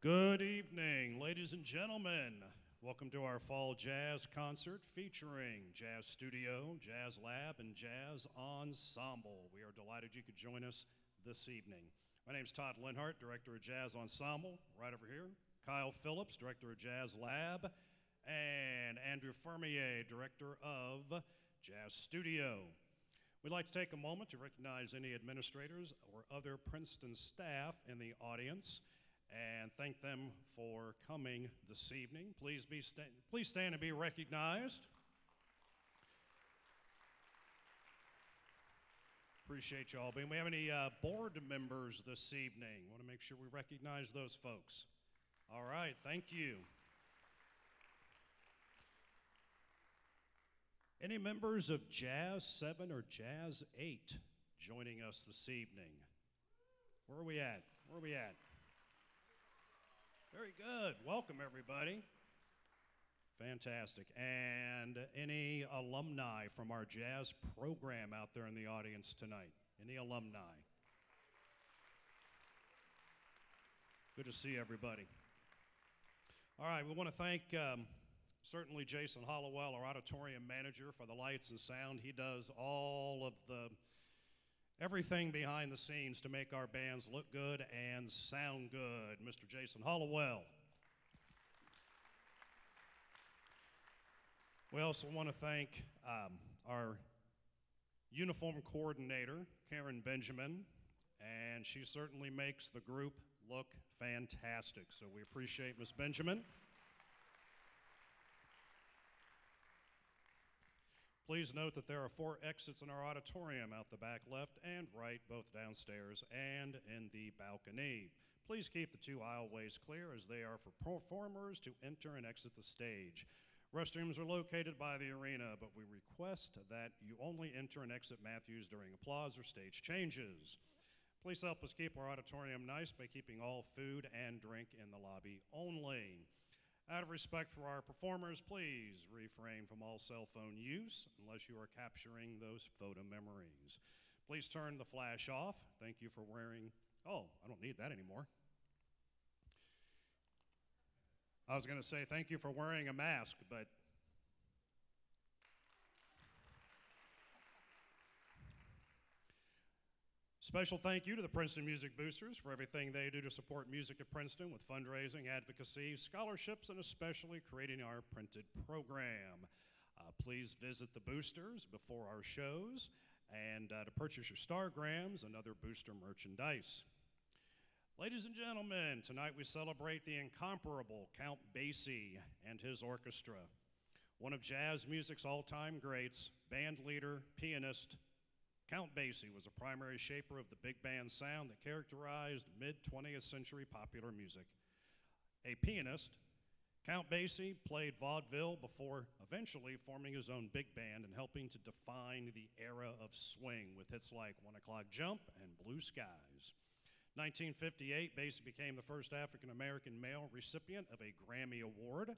Good evening, ladies and gentlemen. Welcome to our fall jazz concert featuring Jazz Studio, Jazz Lab, and Jazz Ensemble. We are delighted you could join us this evening. My name is Todd Linhart, Director of Jazz Ensemble, right over here. Kyle Phillips, Director of Jazz Lab, and Andrew Fermier, Director of Jazz Studio. We'd like to take a moment to recognize any administrators or other Princeton staff in the audience and thank them for coming this evening. Please, be sta- please stand and be recognized. Appreciate you all being. We have any uh, board members this evening? Want to make sure we recognize those folks. All right, thank you. Any members of Jazz 7 or Jazz 8 joining us this evening? Where are we at? Where are we at? Very good. Welcome, everybody. Fantastic. And any alumni from our jazz program out there in the audience tonight? Any alumni? Good to see everybody. All right, we want to thank um, certainly Jason Hollowell, our auditorium manager, for the lights and sound. He does all of the everything behind the scenes to make our bands look good and sound good. Mr. Jason Hollowell. We also want to thank um, our uniform coordinator, Karen Benjamin, and she certainly makes the group look fantastic. So we appreciate Ms. Benjamin. Please note that there are four exits in our auditorium out the back left and right, both downstairs and in the balcony. Please keep the two aisleways clear as they are for performers to enter and exit the stage. Restrooms are located by the arena, but we request that you only enter and exit Matthews during applause or stage changes. Please help us keep our auditorium nice by keeping all food and drink in the lobby only. Out of respect for our performers, please refrain from all cell phone use unless you are capturing those photo memories. Please turn the flash off. Thank you for wearing. Oh, I don't need that anymore. I was going to say thank you for wearing a mask, but Special thank you to the Princeton Music Boosters for everything they do to support music at Princeton with fundraising, advocacy, scholarships, and especially creating our printed program. Uh, please visit the boosters before our shows and uh, to purchase your stargrams and other booster merchandise. Ladies and gentlemen, tonight we celebrate the incomparable Count Basie and his orchestra. One of jazz music's all time greats, band leader, pianist, Count Basie was a primary shaper of the big band sound that characterized mid 20th century popular music. A pianist, Count Basie played vaudeville before eventually forming his own big band and helping to define the era of swing with hits like One O'Clock Jump and Blue Skies. 1958, Basie became the first African American male recipient of a Grammy Award,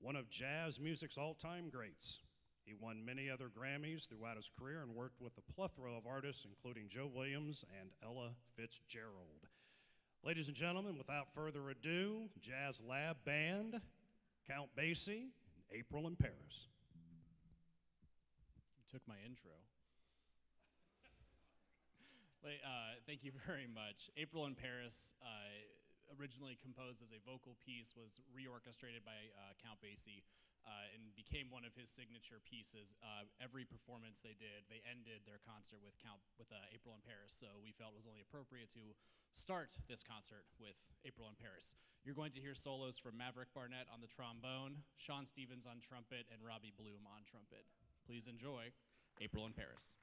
one of jazz music's all time greats. He won many other Grammys throughout his career and worked with a plethora of artists, including Joe Williams and Ella Fitzgerald. Ladies and gentlemen, without further ado, Jazz Lab Band, Count Basie, April in Paris. You took my intro. uh, thank you very much. April in Paris, uh, originally composed as a vocal piece, was reorchestrated by uh, Count Basie uh, and became one of his signature pieces. Uh, every performance they did, they ended their concert with Count with uh, April in Paris. So we felt it was only appropriate to start this concert with April in Paris. You're going to hear solos from Maverick Barnett on the trombone, Sean Stevens on trumpet, and Robbie Bloom on trumpet. Please enjoy April in Paris.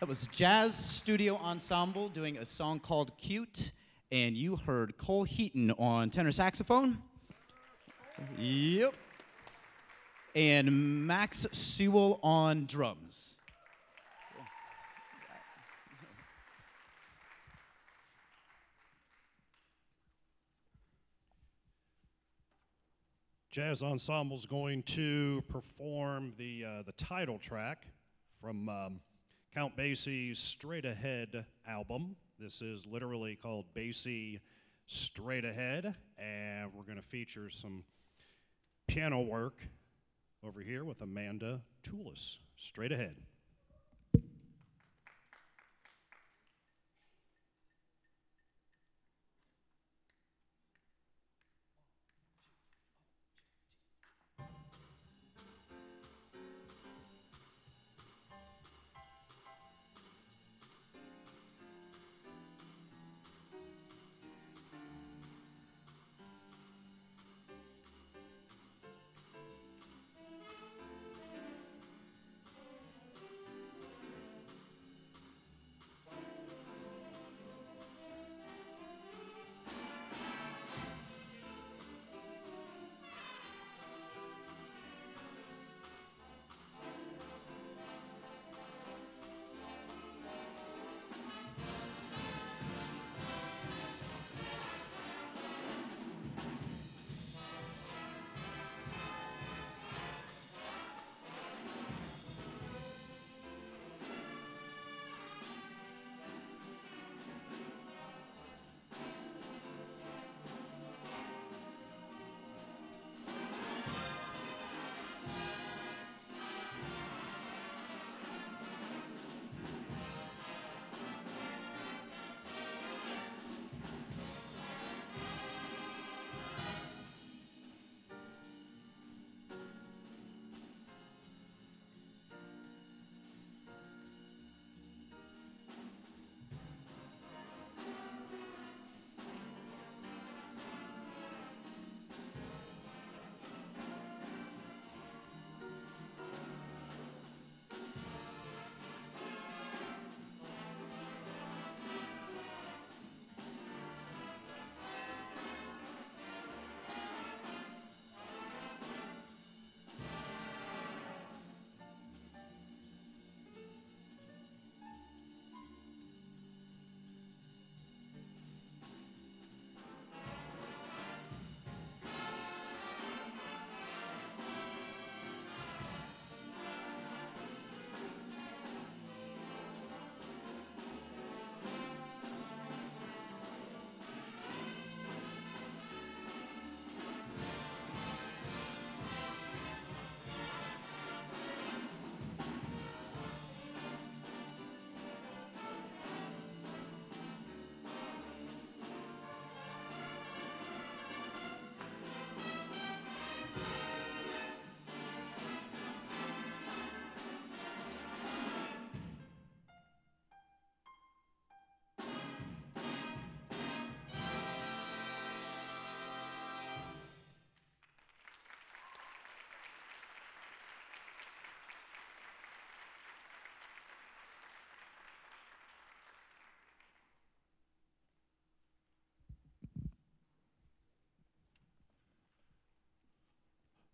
That was Jazz Studio Ensemble doing a song called Cute, and you heard Cole Heaton on tenor saxophone. Yep. And Max Sewell on drums. Jazz Ensemble's going to perform the, uh, the title track from um, Count Basie's Straight Ahead album. This is literally called Basie Straight Ahead, and we're going to feature some piano work over here with Amanda Toulis. Straight Ahead.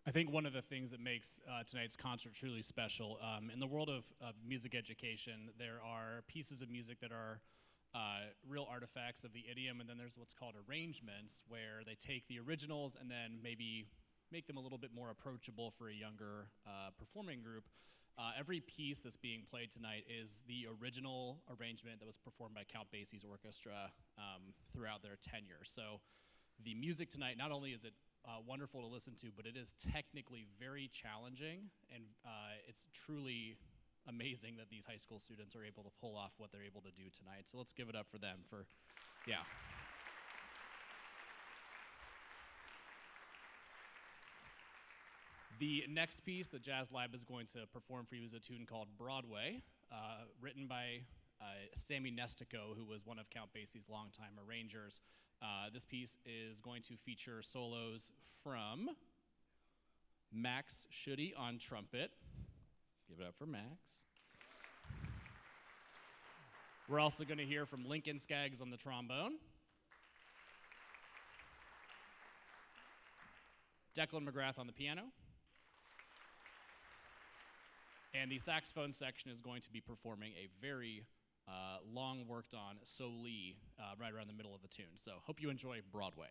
I think one of the things that makes uh, tonight's concert truly special, um, in the world of, of music education, there are pieces of music that are uh, real artifacts of the idiom, and then there's what's called arrangements, where they take the originals and then maybe make them a little bit more approachable for a younger uh, performing group. Uh, every piece that's being played tonight is the original arrangement that was performed by Count Basie's orchestra um, throughout their tenure. So the music tonight, not only is it uh, wonderful to listen to, but it is technically very challenging, and uh, it's truly amazing that these high school students are able to pull off what they're able to do tonight. So let's give it up for them for, yeah. The next piece that Jazz Lab is going to perform for you is a tune called Broadway, uh, written by uh, Sammy Nestico, who was one of Count Basie's longtime arrangers. Uh, this piece is going to feature solos from Max Schutte on trumpet. Give it up for Max. We're also going to hear from Lincoln Skaggs on the trombone. Declan McGrath on the piano. And the saxophone section is going to be performing a very uh, long worked on soli uh, right around the middle of the tune. So hope you enjoy Broadway.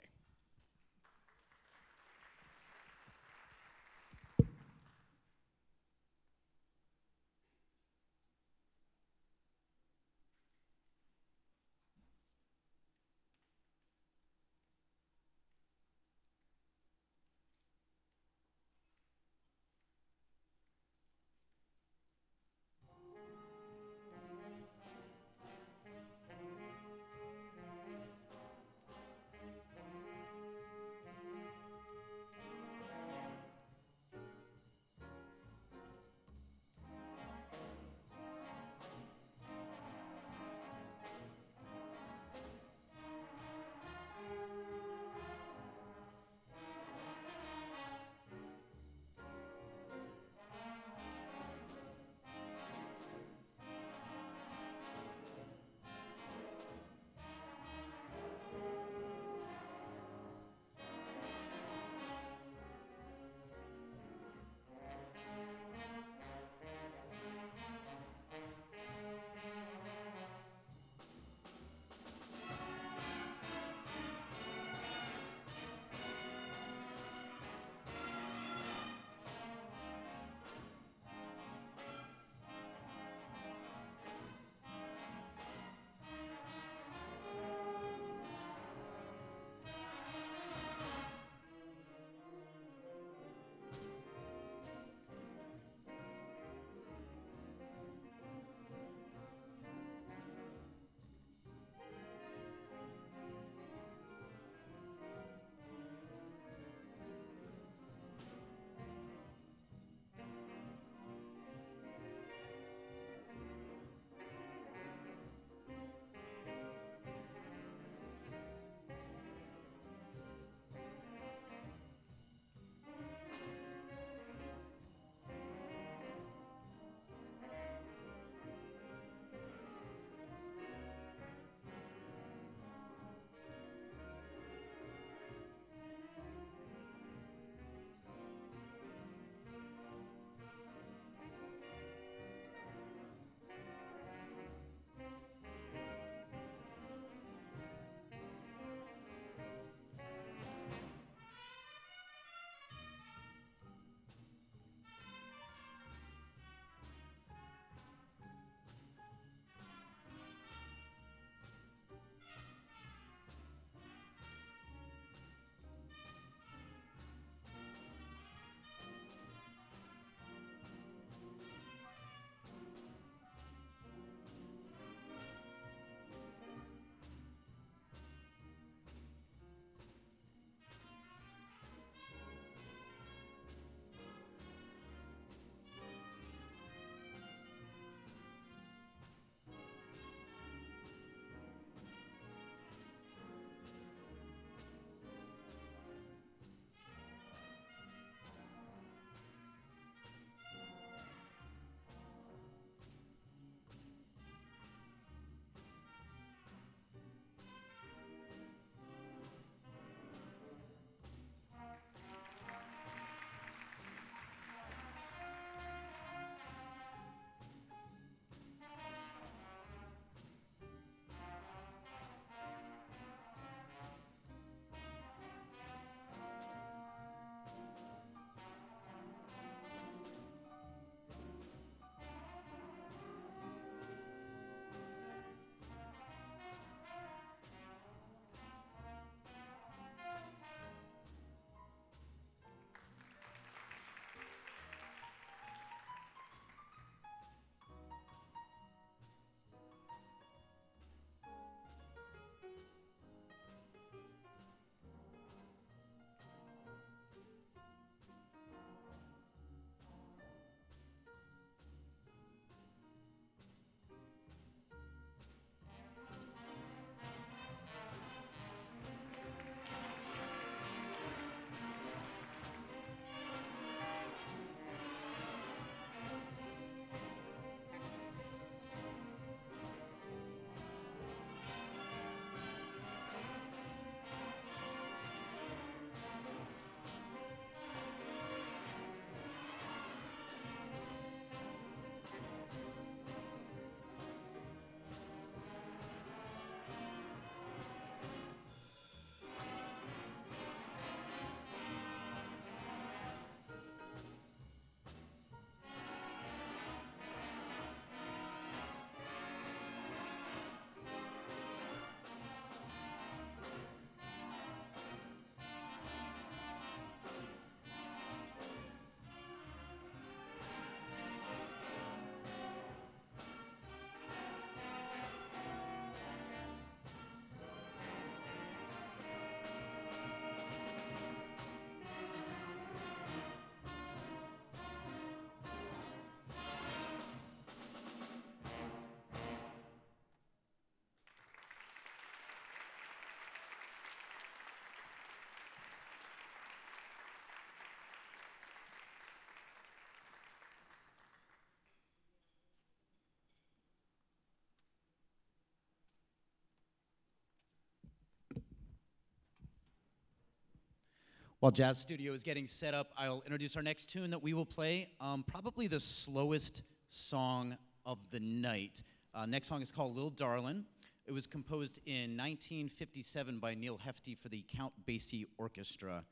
While Jazz Studio is getting set up, I'll introduce our next tune that we will play. Um, probably the slowest song of the night. Uh, next song is called Little Darlin'. It was composed in 1957 by Neal Hefti for the Count Basie Orchestra.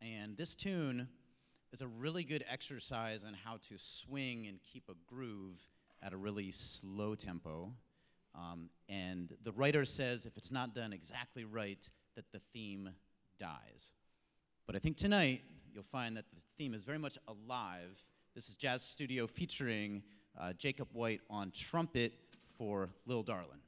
And this tune is a really good exercise on how to swing and keep a groove at a really slow tempo. Um, and the writer says if it's not done exactly right, that the theme dies. But I think tonight you'll find that the theme is very much alive. This is Jazz Studio featuring uh, Jacob White on trumpet for Lil Darlin'.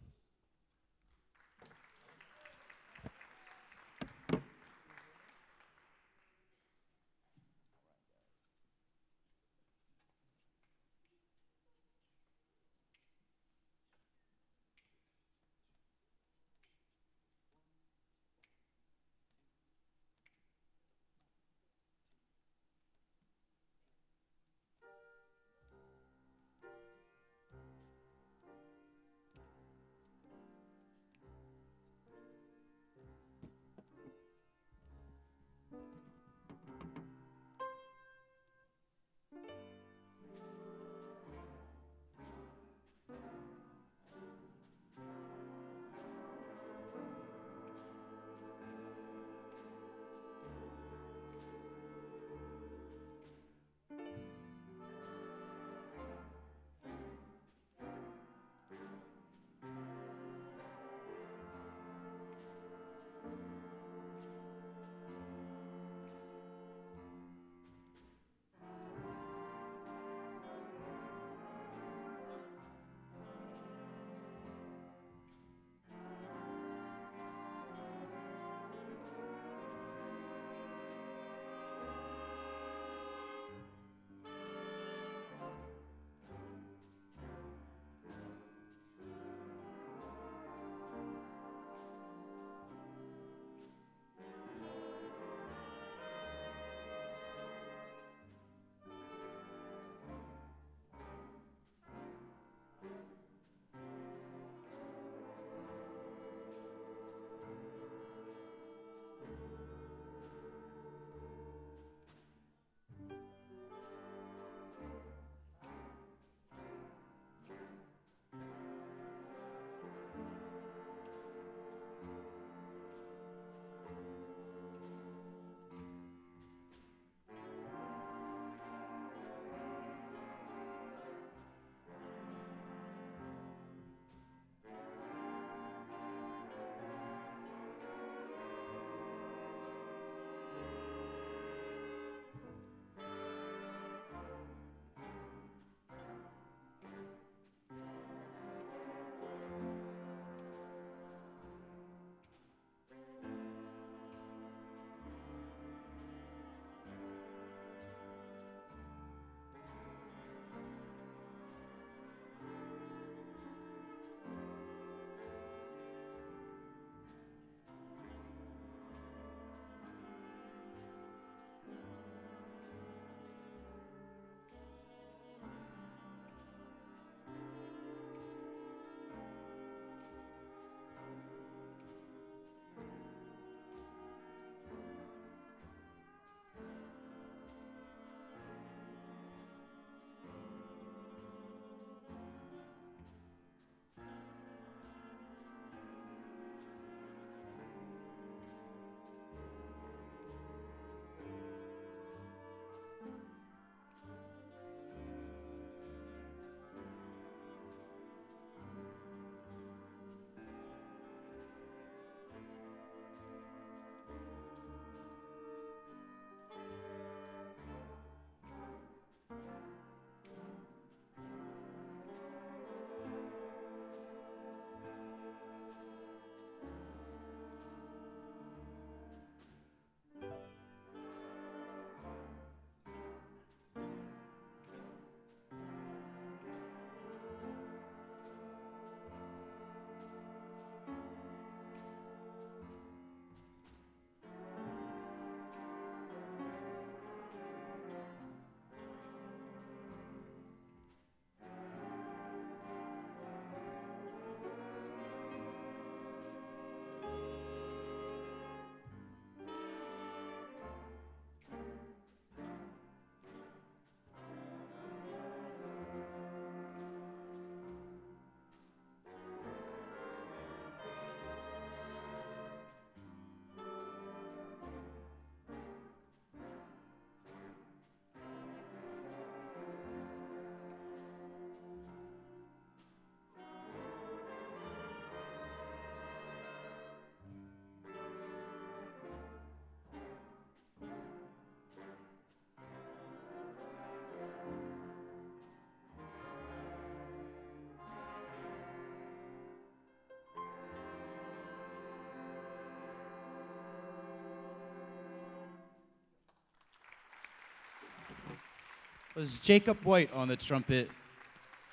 Was Jacob White on the trumpet,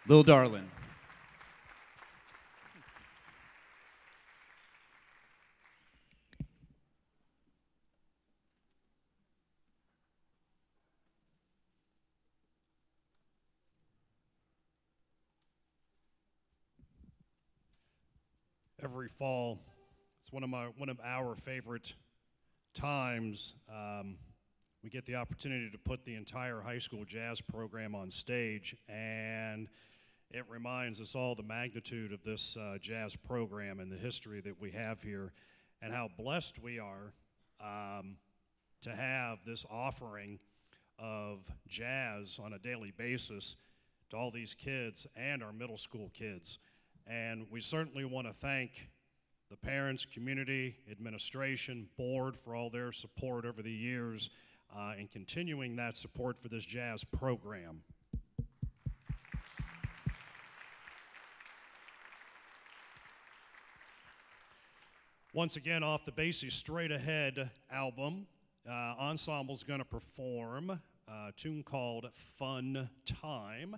Lil Darlin'. every fall. It's one of my one of our favorite times. Um, we get the opportunity to put the entire high school jazz program on stage, and it reminds us all the magnitude of this uh, jazz program and the history that we have here, and how blessed we are um, to have this offering of jazz on a daily basis to all these kids and our middle school kids. And we certainly want to thank the parents, community, administration, board for all their support over the years uh, and continuing that support for this jazz program. Once again, off the Basie Straight Ahead album, uh, Ensemble's going to perform a tune called Fun Time.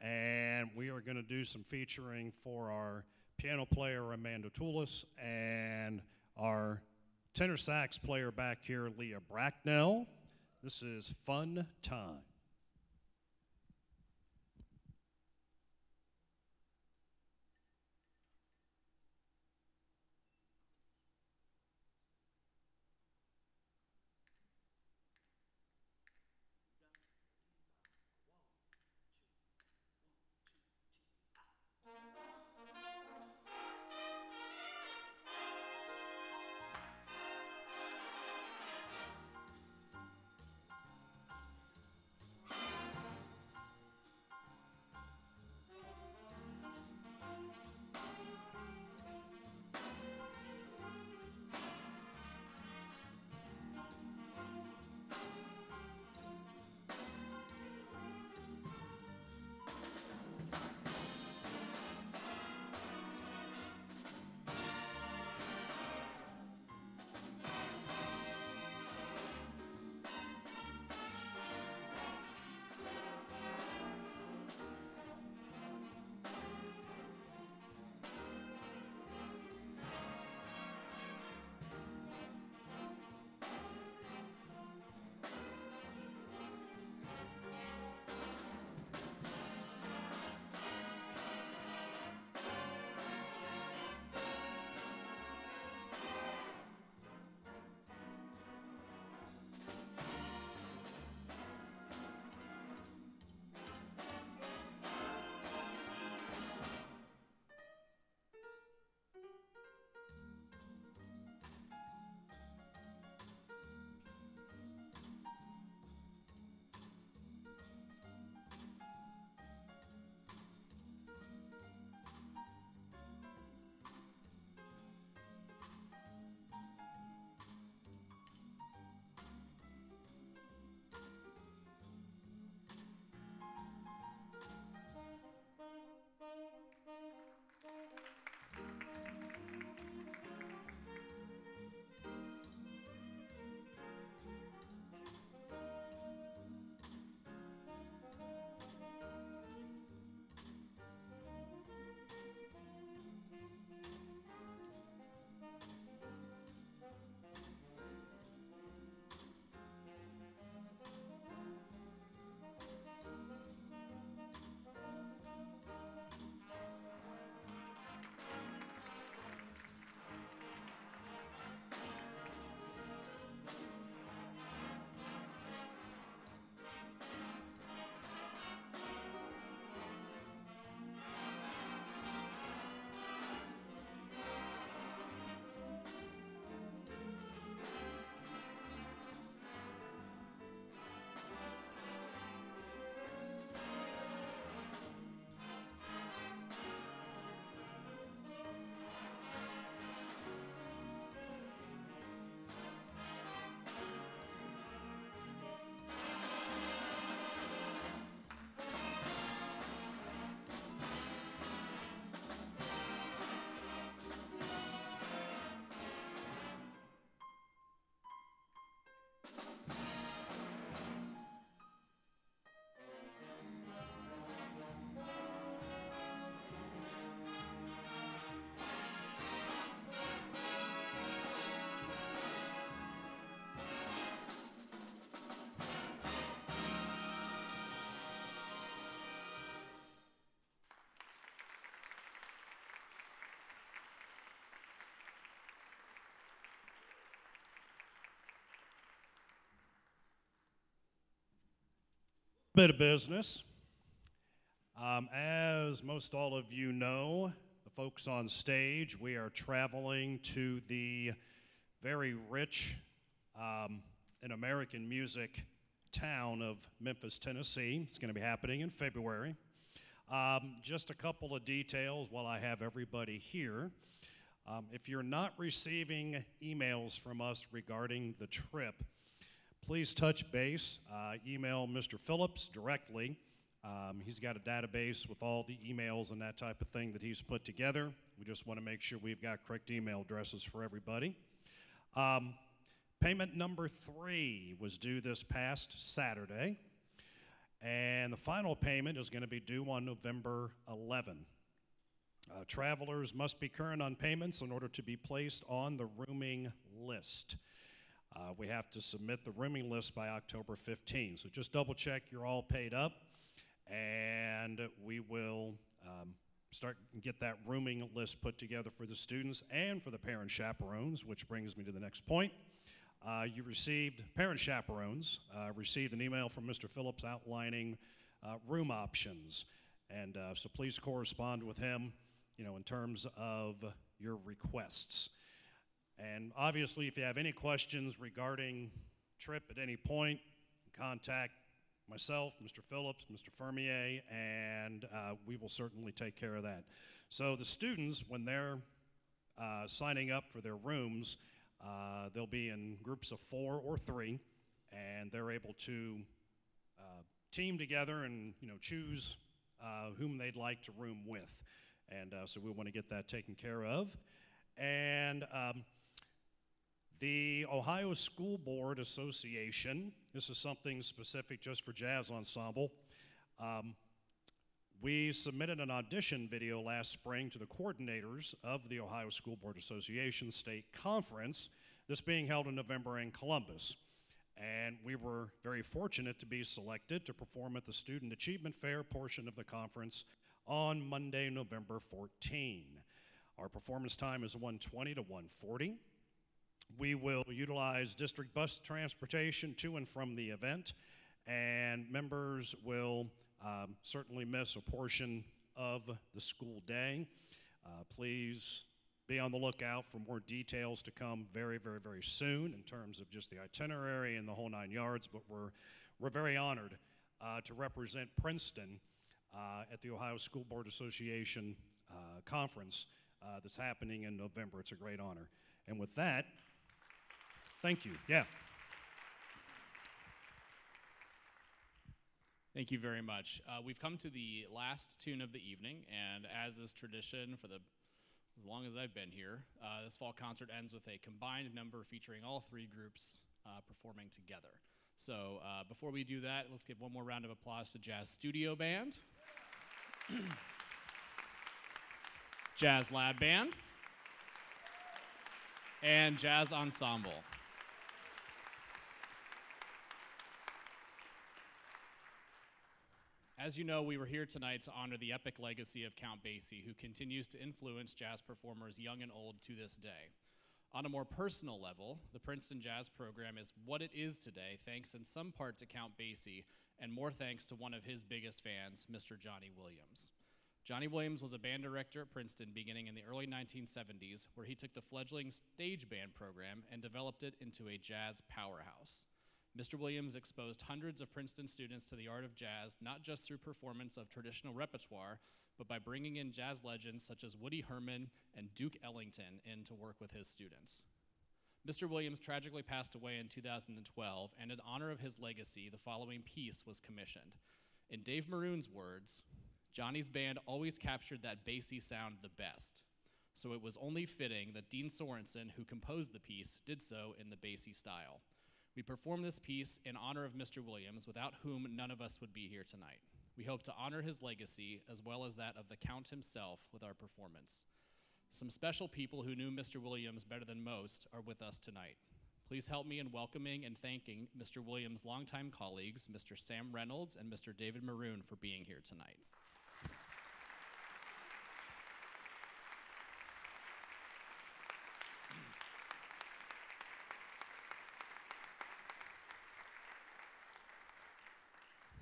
And we are going to do some featuring for our piano player, Amanda Toulis, and our tenor sax player back here, Leah Bracknell. This is Fun Time. Bit of business. Um, as most all of you know, the folks on stage, we are traveling to the very rich um, in American music town of Memphis, Tennessee. It's going to be happening in February. Um, just a couple of details while I have everybody here. Um, if you're not receiving emails from us regarding the trip, please touch base. Uh, email Mr. Phillips directly. Um, he's got a database with all the emails and that type of thing that he's put together. We just want to make sure we've got correct email addresses for everybody. Um, payment number three was due this past Saturday, and the final payment is going to be due on November 11. Uh, travelers must be current on payments in order to be placed on the rooming list. Uh, we have to submit the rooming list by October 15. So just double check you're all paid up, and we will um, start and get that rooming list put together for the students and for the parent chaperones, which brings me to the next point. Uh, you received, parent chaperones, uh, received an email from Mr. Phillips outlining uh, room options. And uh, so please correspond with him, you know, in terms of your requests. And obviously, if you have any questions regarding trip at any point, contact myself, Mr. Phillips, Mr. Fermier, and uh, we will certainly take care of that. So the students, when they're uh, signing up for their rooms, uh, they'll be in groups of four or three, and they're able to uh, team together and you know choose uh, whom they'd like to room with. And uh, so we want to get that taken care of. And um, the Ohio School Board Association, this is something specific just for Jazz Ensemble. Um, we submitted an audition video last spring to the coordinators of the Ohio School Board Association State Conference, this being held in November in Columbus. And we were very fortunate to be selected to perform at the Student Achievement Fair portion of the conference on Monday, November 14. Our performance time is 120 to 140. We will utilize district bus transportation to and from the event, and members will um, certainly miss a portion of the school day. Uh, please be on the lookout for more details to come very, very, very soon in terms of just the itinerary and the whole nine yards. But we're, we're very honored uh, to represent Princeton uh, at the Ohio School Board Association uh, conference uh, that's happening in November. It's a great honor. And with that, Thank you. Yeah. Thank you very much. Uh, we've come to the last tune of the evening, and as is tradition for the as long as I've been here, uh, this fall concert ends with a combined number featuring all three groups uh, performing together. So uh, before we do that, let's give one more round of applause to Jazz Studio Band, Jazz Lab Band, and Jazz Ensemble. As you know, we were here tonight to honor the epic legacy of Count Basie, who continues to influence jazz performers young and old to this day. On a more personal level, the Princeton Jazz program is what it is today, thanks in some part to Count Basie, and more thanks to one of his biggest fans, Mr. Johnny Williams. Johnny Williams was a band director at Princeton beginning in the early 1970s, where he took the fledgling stage band program and developed it into a jazz powerhouse. Mr. Williams exposed hundreds of Princeton students to the art of jazz, not just through performance of traditional repertoire, but by bringing in jazz legends such as Woody Herman and Duke Ellington in to work with his students. Mr. Williams tragically passed away in 2012, and in honor of his legacy, the following piece was commissioned. In Dave Maroon's words, Johnny's band always captured that Basie sound the best, so it was only fitting that Dean Sorensen, who composed the piece, did so in the Basie style. We perform this piece in honor of Mr. Williams, without whom none of us would be here tonight. We hope to honor his legacy as well as that of the Count himself with our performance. Some special people who knew Mr. Williams better than most are with us tonight. Please help me in welcoming and thanking Mr. Williams' longtime colleagues, Mr. Sam Reynolds and Mr. David Maroon, for being here tonight.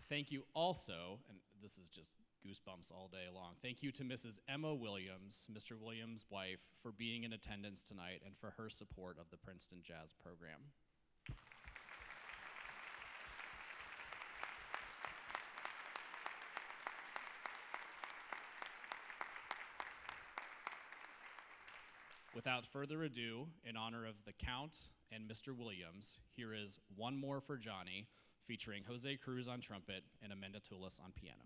Thank you also, and this is just goosebumps all day long. Thank you to Mrs. Emma Williams, Mr. Williams' wife, for being in attendance tonight and for her support of the Princeton Jazz program. Without further ado, in honor of the Count and Mr. Williams, here is One More for Johnny, featuring Jose Cruz on trumpet and Amanda Tulis on piano.